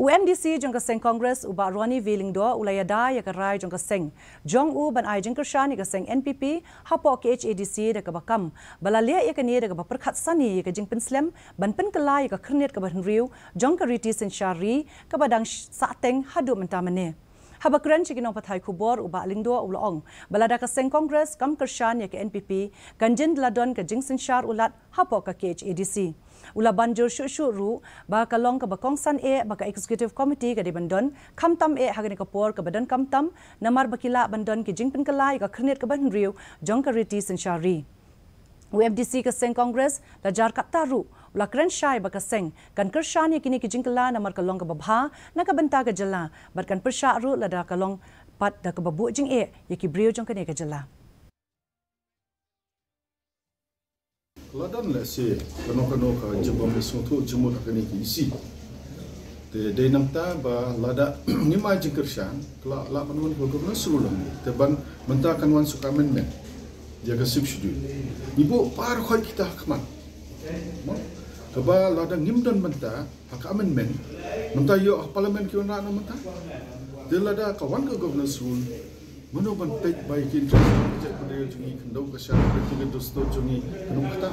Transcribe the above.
UMDC jong kaseng Congress uba Roni Wheeling do ulayada ya karai jong kaseng jong u ban ai jong kershani kaseng NPP hapo KHADC da kabakam balalia ya kani da kabaperkhat sani ya kajing penslam ban pen kala ya kakrnet kaban riu jong kariti sen shari kabadang sateng hadu mentamane Habakran chikino pathai kubor uba lingdo ulong balada kaseng Congress kam kershan ya ke NPP kanjin ladon ka jingsen shar ulat hapo ka KHADC ula banjur shu shu ru ba ka long ka ba kong san e ba ka executive committee ka di bandon kam tam e hagani ka por ka badan kam tam namar bakila bandon ki jingpin ka lai ka khnet ka ban riu jong ka riti sin shari. UFDC ka seng Congress la jar kata ru ula kren shai ba ka seng kan shani kini ki namar ka long ka babha na ka banta ka jala bar kan sha ru la ka long pat da ka babu jing e yaki brio jong ka ne ka jala Ladan le se kano kano ka jibam le sung tu jimu ka kani ki isi. Te nam ta ba ni ma jikir shan kla la panuan ko ko. Te ban kan wan suka men men. Dia ka subsidy. Ni bo par khoi kita hakman. Ka ba lada ngim dan menta hak amen men. Menta yo parlimen ki ona na menta. Te lada ka wan ko governor sul Mano ban tek bai kin tra je ko de jungi kendo ka sha ti ge dosto jungi kanu kata